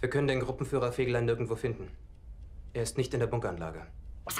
Wir können den Gruppenführer Fegelein nirgendwo finden. Er ist nicht in der Bunkeranlage. Was